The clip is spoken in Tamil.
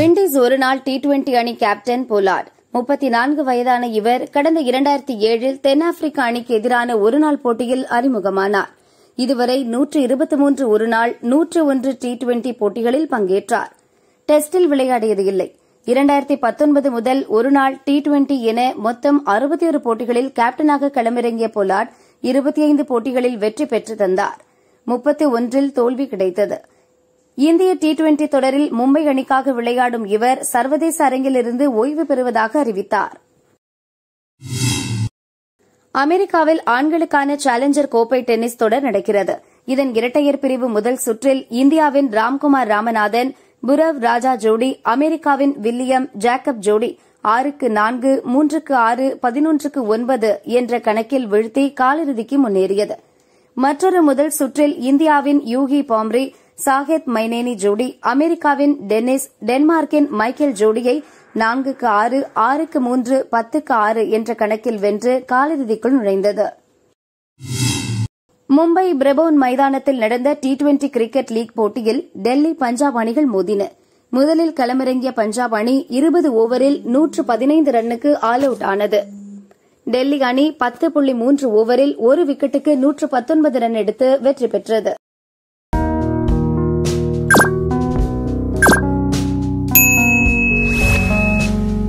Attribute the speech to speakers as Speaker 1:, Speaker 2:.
Speaker 1: இண்டீஸ் ஒருநாள் டி டுவெண்டி அணி கேப்டன் போலார்ட் முப்பத்தி நான்கு வயதான இவர் கடந்த இரண்டாயிரத்தி ஏழில் தென்னாப்பிரிக்க அணிக்கு எதிரான ஒருநாள் போட்டியில் அறிமுகமானார். இதுவரை நூற்று இருபத்தி மூன்று ஒருநாள் நூற்று ஒன்று டி டுவெண்டி போட்டிகளில் பங்கேற்றார். டெஸ்டில் விளையாடியது இல்லை. இரண்டாயிரத்தி பத்தொன்பது முதல் ஒருநாள் டி டுவெண்டி என மொத்தம் அறுபத்தி ஒரு போட்டிகளில் கேப்டனாக களமிறங்கிய போலார்ட் இருபத்தி ஐந்து போட்டிகளில் வெற்றி பெற்று தந்தார். முப்பத்தி ஒன்றில் தோல்வி கிடைத்தது. இந்திய டி டுவெண்டி தொடரில் மும்பை அணிக்காக விளையாடும் இவர் சர்வதேச அரங்கிலிருந்து ஓய்வு பெறுவதாக அறிவித்தார். அமெரிக்காவில் ஆண்களுக்கான சேலஞ்சர் கோப்பை டென்னிஸ் தொடர் நடக்கிறது. இதன் இரட்டையர் பிரிவு முதல் சுற்றில் இந்தியாவின் ராம்குமார் ராமநாதன் புரவ் ராஜா ஜோடி அமெரிக்காவின் வில்லியம் ஜேக்கப் ஜோடி ஆறுக்கு நான்கு மூன்றுக்கு ஆறு பதினொன்றுக்கு ஒன்பது என்ற கணக்கில் வீழ்த்தி காலிறுதிக்கு முன்னேறியது. மற்றொரு முதல் சுற்றில் இந்தியாவின் யூகி பாம்ரி சாஹேத் மைனேனி ஜோடி அமெரிக்காவின் டென்னிஸ் டென்மார்க்கின் மைக்கேல் ஜோடியை நான்குக்கு ஆறு ஆறுக்கு மூன்று பத்துக்கு ஆறு என்ற கணக்கில் வென்று காலிறுதிக்குள் நுழைந்தது. மும்பை பிரபோன் மைதானத்தில் நடந்த டி டுவெண்டி கிரிக்கெட் லீக் போட்டியில் டெல்லி பஞ்சாப் அணிகள் மோதின. முதலில் களமிறங்கிய பஞ்சாப் அணி இருபது ஓவரில் நூற்று பதினைந்து ரன்னுக்கு ஆல் அவுட் ஆனது. டெல்லி அணி பத்து புள்ளி மூன்று ஓவரில் ஒரு விக்கெட்டுக்கு நூற்று பத்தொன்பது ரன் எடுத்து வெற்றி பெற்றது.